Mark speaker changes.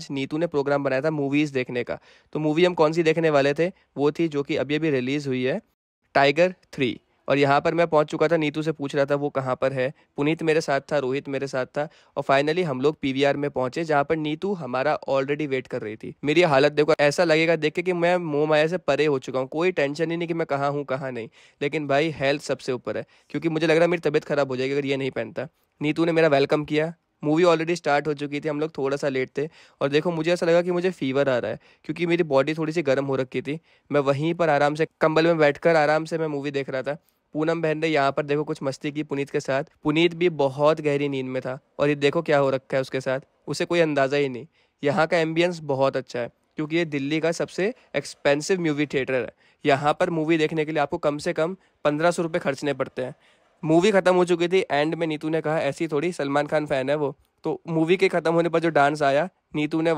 Speaker 1: आज नीतू ने प्रोग्राम बनाया था मूवीज़ देखने का। तो मूवी हम कौन सी देखने वाले थे? वो थी जो कि अभी अभी रिलीज़ हुई है, टाइगर थ्री। और यहाँ पर मैं पहुँच चुका था, नीतू से पूछ रहा था, वो कहाँ पर है? पुनीत मेरे साथ था, रोहित मेरे साथ था। और फाइनली हम लोग पीवीआर में पहुँचे, जहाँ पर नीतू हमारा ऑलरेडी वेट कर रही थी। मेरी हालत देखो, ऐसा लगेगा देख के कि मैं मोह माया से परे हो चुका हूँ। कोई टेंशन ही नहीं कि मैं कहाँ हूँ, कहाँ नहीं। लेकिन भाई हेल्थ सबसे ऊपर है, क्योंकि मुझे लग रहा है मेरी तबीयत खराब हो जाएगी अगर ये नहीं पहनता। नीतू ने मेरा वेलकम किया। मूवी ऑलरेडी स्टार्ट हो चुकी थी, हम लोग थोड़ा सा लेट थे। और देखो, मुझे ऐसा लगा कि मुझे फीवर आ रहा है, क्योंकि मेरी बॉडी थोड़ी सी गर्म हो रखी थी। मैं वहीं पर आराम से, कंबल में बैठकर आराम से मैं मूवी देख रहा था। पूनम बहन ने यहाँ पर देखो, कुछ मस्ती की पुनीत के साथ। पुनीत भी बहुत गहरी नींद में था, और ये देखो क्या हो रखा है उसके साथ। उसे कोई अंदाज़ा ही नहीं। यहाँ का एम्बियंस बहुत अच्छा है, क्योंकि ये दिल्ली का सबसे एक्सपेंसिव मूवी थिएटर है। यहाँ पर मूवी देखने के लिए आपको कम से कम पंद्रह सौ रुपये खर्चने पड़ते हैं। मूवी खत्म हो चुकी थी एंड में नीतू ने कहा, ऐसी थोड़ी सलमान खान फ़ैन है वो। तो मूवी के खत्म होने पर जो डांस आया, नीतू ने